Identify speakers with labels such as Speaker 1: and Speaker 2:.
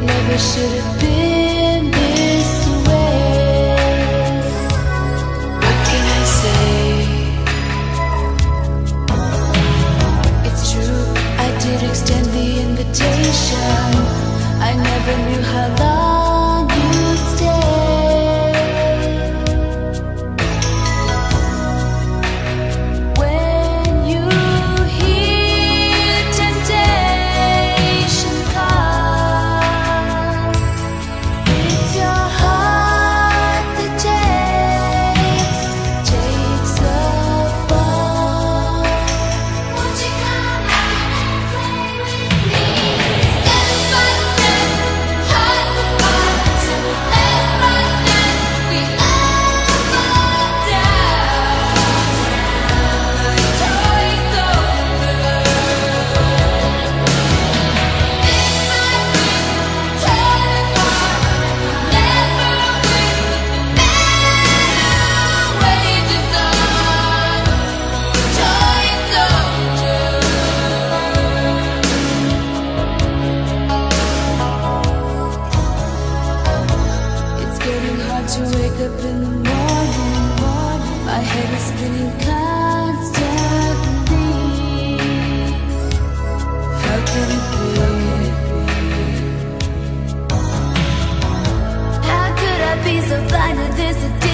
Speaker 1: never should have been this way. What can I say? It's true, I did extend the invitation. To wake up in the morning? My head is spinning constantly. How can it be? How could I be so blind to this?